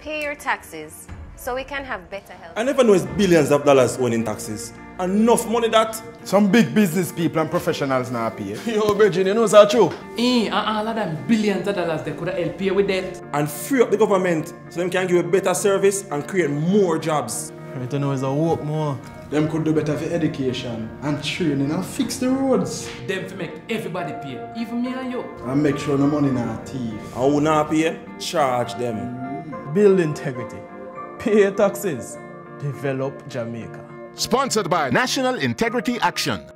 Pay your taxes so we can have better health. I never know it's billions of dollars owed in taxes. Enough money that. Some big business people and professionals now pay. Yo, Virgin, you know what's true? Eh, and all of them billions of dollars they could help helped you with that. And free up the government so them can give a better service and create more jobs. I don't know, it's a work more. Them could do better for education and training and fix the roads. Them to make everybody pay, even me and you. And make sure no money not thief. And who not pay, charge them. Build integrity. Pay taxes. Develop Jamaica. Sponsored by National Integrity Action.